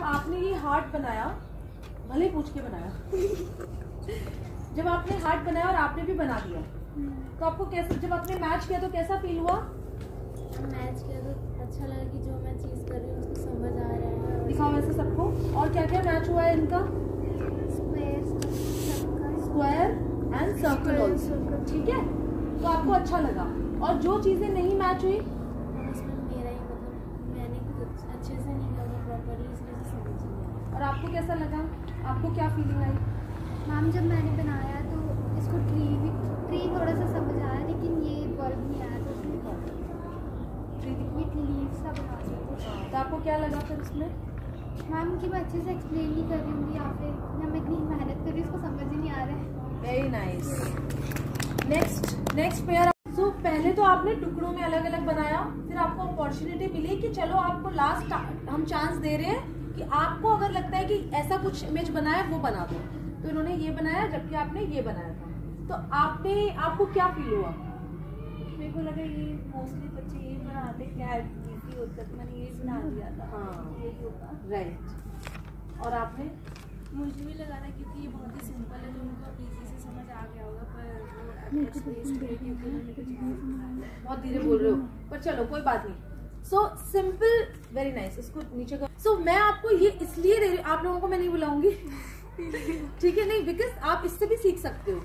आपने ये हार्ट बनाया भले पूछ के बनाया। जब आपने हार्ट बनाया और आपने भी बना दिया तो आपको कैसे जब आपने मैच किया तो कैसा फील हुआ? मैच किया तो अच्छा लगा कि जो मैं चीज़ कर रही हूँ उसको समझ आ रहा है। दिखाओ वैसे सबको। और क्या क्या मैच हुआ है इनका? स्क्वायर एंड सर्कल ठीक है? तो आपको अच्छा लगा। और जो चीज़ें नहीं मैच हुई उसमें मेरा ही मतलब मैंने कुछ अच्छे से नहीं करा प्रॉपरली इसलिए से समझ नहीं आया और आपको कैसा लगा? आपको क्या फीलिंग आई? मैम जब मैंने बनाया तो इसको ट्री भी ट्री थोड़ा सा समझ आया लेकिन ये बल्ब नहीं आया तो उसमें लीव सा बना दिया। था तो आपको क्या लगा फिर उसमें? मैम कि मैं अच्छे से एक्सप्लेन नहीं कर रही हूँ या फिर या मैं इतनी मेहनत कर रही उसको समझ ही नहीं आ रहा है। Very nice next next pair so पहले तो आपने टुकड़ों में अलग अलग बनाया फिर आपको अपॉर्चुनिटी मिली कि चलो आपको लास्ट हम चांस दे रहे हैं कि आपको अगर लगता है कि ऐसा कुछ इमेज बनाया वो बना दो। तो इन्होंने ये बनाया जबकि आपने ये बनाया था। तो आपने आपको क्या फील हुआ? मेरे को लगा ये मोस्टली बच्चे यही बनाते क्या तो मैंने यही बना दिया था। हाँ। यही होगा। राइट और आपने? मुझे भी लगा था क्योंकि ये बहुत ही सिंपल है तो उनको इजी से समझ आ गया होगा पर बनाया। बहुत धीरे बोल रहे हो पर चलो कोई बात नहीं। सो सिंपल वेरी नाइस इसको नीचे कर सो so, मैं आपको ये इसलिए दे रही आप लोगों को मैं नहीं बुलाऊँगी। ठीक है? नहीं बिकॉज़ आप इससे भी सीख सकते हो।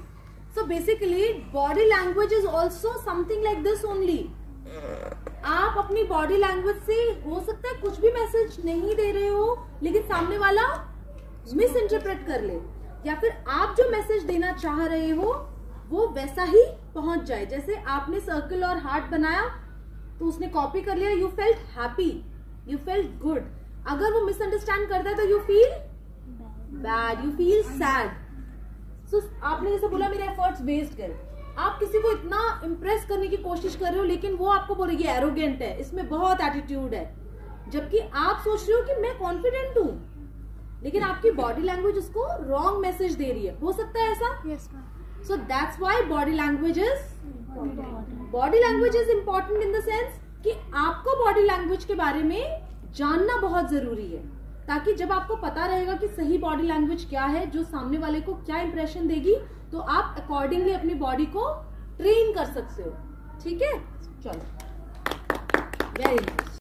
So basically body language is also something like this only आप अपनी बॉडी लैंग्वेज से हो सकता है कुछ भी मैसेज नहीं दे रहे हो लेकिन सामने वाला मिस इंटरप्रेट कर ले। या फिर आप जो मैसेज देना चाह रहे हो वो वैसा ही पहुँच जाए। जैसे आपने सर्कल और हार्ट बनाया तो उसने कॉपी कर लिया you felt happy you felt good अगर वो मिसअंडरस्टैंड करता है तो you feel bad you feel sad so आपने जैसे बोला मेरे एफर्ट्स वेस्ट गए आप किसी को इतना इम्प्रेस करने की कोशिश कर रहे हो लेकिन वो आपको बोल रही है एरोगेंट है इसमें बहुत एटीट्यूड है। जबकि आप सोच रहे हो कि मैं कॉन्फिडेंट हूँ लेकिन आपकी बॉडी लैंग्वेज उसको रॉन्ग मैसेज दे रही है। हो सकता है ऐसा? So that's why body language is body language is important in the sense कि आपको बॉडी लैंग्वेज के बारे में जानना बहुत ज़रूरी है, ताकि जब आपको पता रहेगा कि सही बॉडी लैंग्वेज क्या है, जो सामने वाले को क्या इंप्रेशन देगी तो आप अकॉर्डिंगली अपनी बॉडी को ट्रेन कर सकते हो। ठीक है? चलो। Very nice